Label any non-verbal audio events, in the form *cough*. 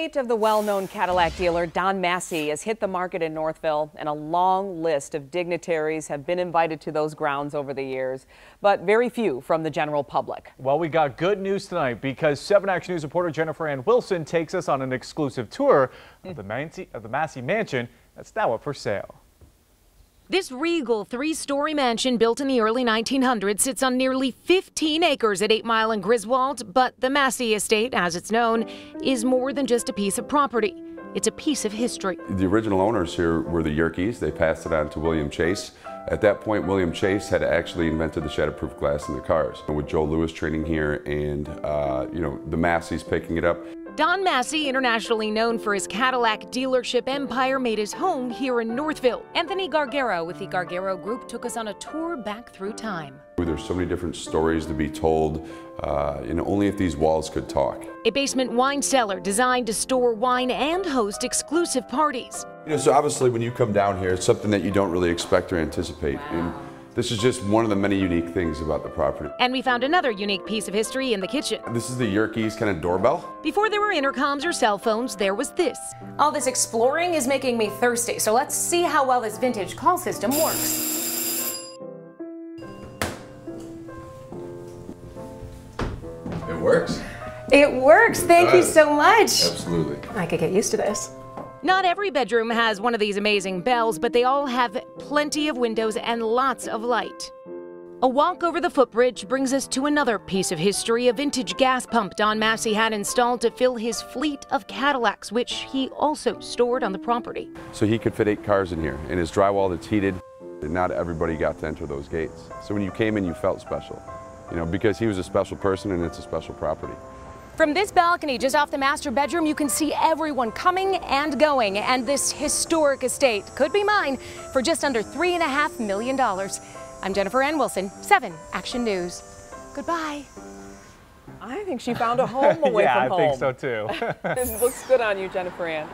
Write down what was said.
of the well-known Cadillac dealer Don Massey has hit the market in Northville, and a long list of dignitaries have been invited to those grounds over the years, but very few from the general public. Well, we got good news tonight because 7 Action News reporter Jennifer Ann Wilson takes us on an exclusive tour of the of the Massey Mansion that's now up for sale. This regal three-story mansion built in the early 1900s sits on nearly 15 acres at 8 Mile and Griswold, but the Massey estate, as it's known, is more than just a piece of property. It's a piece of history. The original owners here were the Yerkes. They passed it on to William Chase. At that point, William Chase had actually invented the shatterproof glass in the cars. With Joe Louis training here and, uh, you know, the Masseys picking it up, Don Massey, internationally known for his Cadillac dealership empire, made his home here in Northville. Anthony Gargaro with the Gargaro Group took us on a tour back through time. There's so many different stories to be told, uh, you know, only if these walls could talk. A basement wine cellar designed to store wine and host exclusive parties. You know, so obviously when you come down here, it's something that you don't really expect or anticipate. And this is just one of the many unique things about the property. And we found another unique piece of history in the kitchen. This is the Yerkes kind of doorbell. Before there were intercoms or cell phones, there was this. All this exploring is making me thirsty, so let's see how well this vintage call system works. It works. It works. Thank you so much. Absolutely. I could get used to this. Not every bedroom has one of these amazing bells, but they all have plenty of windows and lots of light. A walk over the footbridge brings us to another piece of history, a vintage gas pump Don Massey had installed to fill his fleet of Cadillacs, which he also stored on the property. So he could fit eight cars in here, and his drywall that's heated, and not everybody got to enter those gates. So when you came in, you felt special, you know, because he was a special person and it's a special property. From this balcony just off the master bedroom, you can see everyone coming and going, and this historic estate could be mine for just under $3.5 million. I'm Jennifer Ann Wilson, 7 Action News. Goodbye. I think she found a home away *laughs* yeah, from home. Yeah, I think so too. *laughs* it looks good on you, Jennifer Ann.